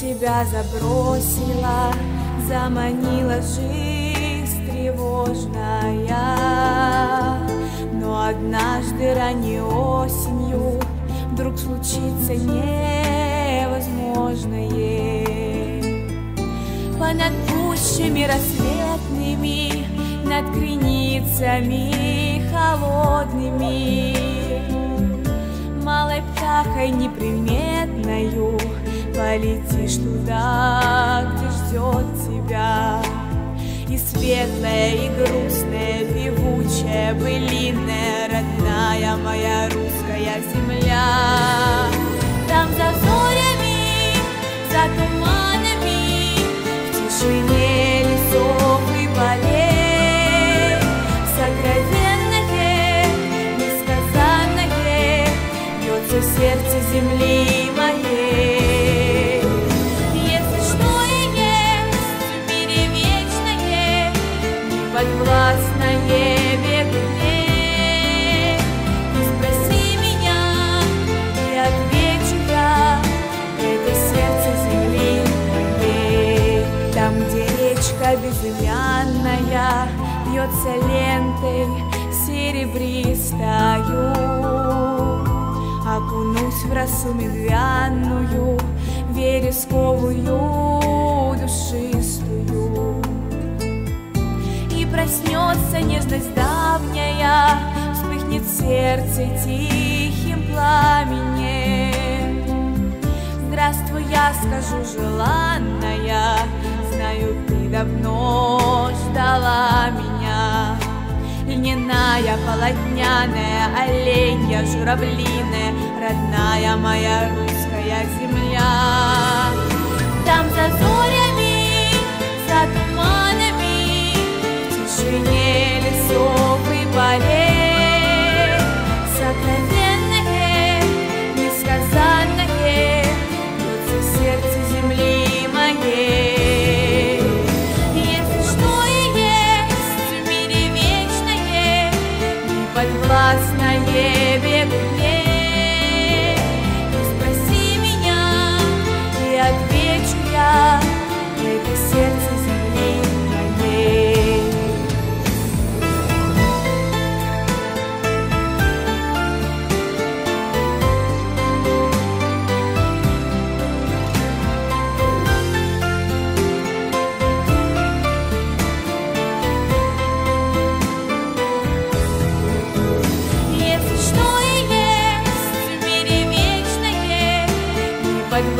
тебя забросила, заманила жизнь тревожная. Но однажды ранней осенью вдруг случится невозможное. Понад пущами рассветными, над границами холодными, малой птахой неприметною полетишь туда, где ждет тебя. И светлая, и грустная, певучая, былинная, родная моя русская земля. Там за зорями, за туманами, в тишине лесов и полей, сокровенное, бьется сердце земли моей. Неподвластное веку дней, ты спроси меня, и отвечу я, это сердце земли моей. Там, где речка безымянная Бьется лентой серебристою. Окунусь в росу медвяную Вересковую душистую проснется нежность давняя Вспыхнет сердце тихим пламенем Здравствуй, я скажу желанная, Знаю, ты давно ждала меня. Льняная, полотняная, оленья, журавлиная, Родная моя русская земля. Там за